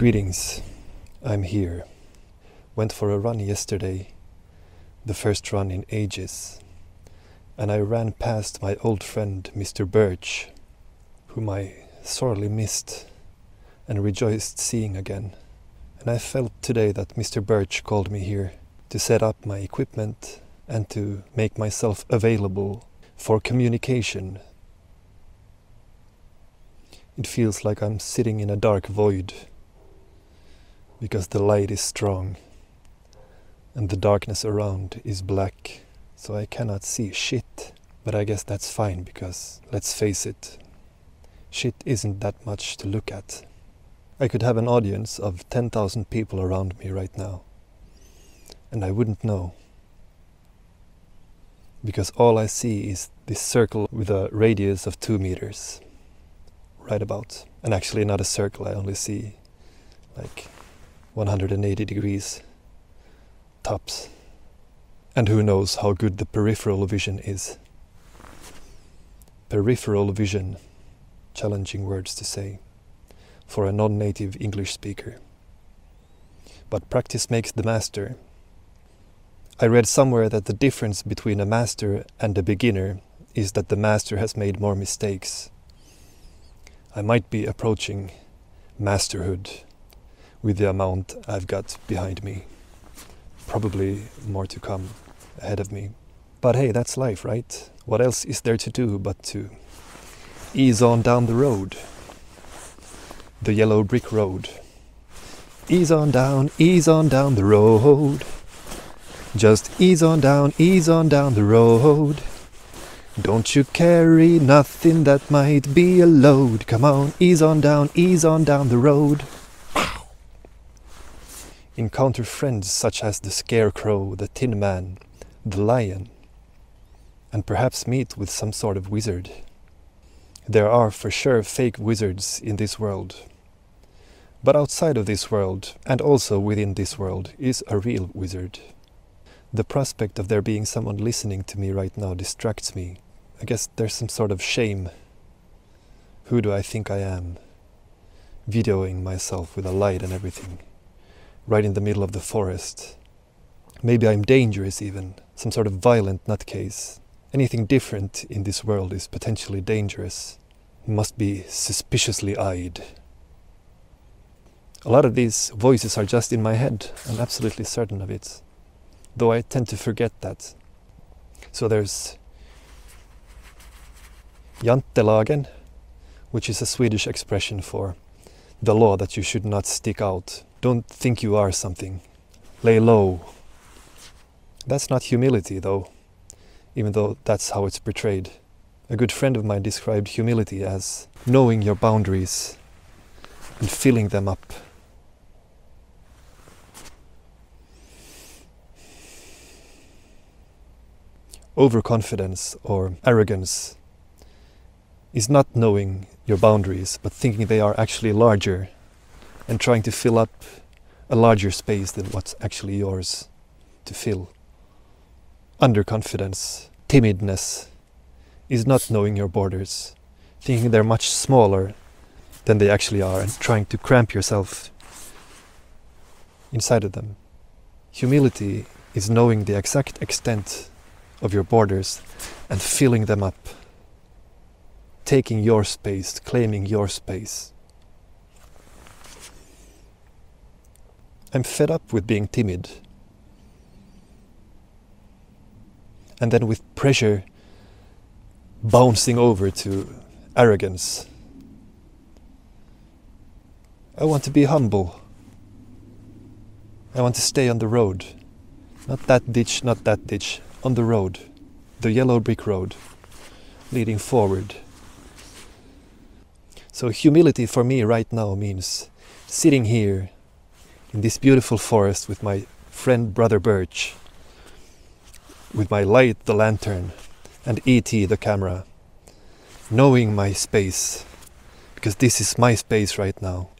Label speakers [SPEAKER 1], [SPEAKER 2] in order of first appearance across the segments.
[SPEAKER 1] Greetings. I'm here. Went for a run yesterday, the first run in ages, and I ran past my old friend Mr. Birch, whom I sorely missed and rejoiced seeing again. And I felt today that Mr. Birch called me here to set up my equipment and to make myself available for communication. It feels like I'm sitting in a dark void because the light is strong and the darkness around is black, so I cannot see shit. But I guess that's fine because, let's face it, shit isn't that much to look at. I could have an audience of 10,000 people around me right now, and I wouldn't know. Because all I see is this circle with a radius of 2 meters, right about. And actually, not a circle, I only see like 180 degrees tops. And who knows how good the peripheral vision is. Peripheral vision, challenging words to say for a non native English speaker. But practice makes the master. I read somewhere that the difference between a master and a beginner is that the master has made more mistakes. I might be approaching masterhood with the amount I've got behind me. Probably more to come ahead of me. But hey, that's life, right? What else is there to do but to ease on down the road? The yellow brick road. Ease on down, ease on down the road. Just ease on down, ease on down the road. Don't you carry nothing that might be a load. Come on, ease on down, ease on down the road encounter friends such as the Scarecrow, the Tin Man, the Lion, and perhaps meet with some sort of wizard. There are for sure fake wizards in this world. But outside of this world, and also within this world, is a real wizard. The prospect of there being someone listening to me right now distracts me. I guess there's some sort of shame. Who do I think I am? Videoing myself with a light and everything right in the middle of the forest. Maybe I'm dangerous even, some sort of violent nutcase. Anything different in this world is potentially dangerous, must be suspiciously eyed. A lot of these voices are just in my head, I'm absolutely certain of it, though I tend to forget that. So there's Jantelagen, which is a Swedish expression for the law that you should not stick out don't think you are something. Lay low. That's not humility, though, even though that's how it's portrayed. A good friend of mine described humility as knowing your boundaries and filling them up. Overconfidence or arrogance is not knowing your boundaries, but thinking they are actually larger and trying to fill up a larger space than what's actually yours to fill. Underconfidence, timidness, is not knowing your borders, thinking they're much smaller than they actually are, and trying to cramp yourself inside of them. Humility is knowing the exact extent of your borders and filling them up, taking your space, claiming your space. I'm fed up with being timid. And then with pressure bouncing over to arrogance. I want to be humble. I want to stay on the road. Not that ditch, not that ditch. On the road. The yellow brick road. Leading forward. So humility for me right now means sitting here in this beautiful forest with my friend Brother Birch, with my light, the lantern, and E.T., the camera, knowing my space, because this is my space right now,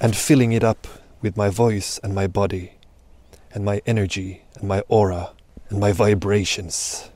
[SPEAKER 1] and filling it up with my voice and my body, and my energy, and my aura, and my vibrations.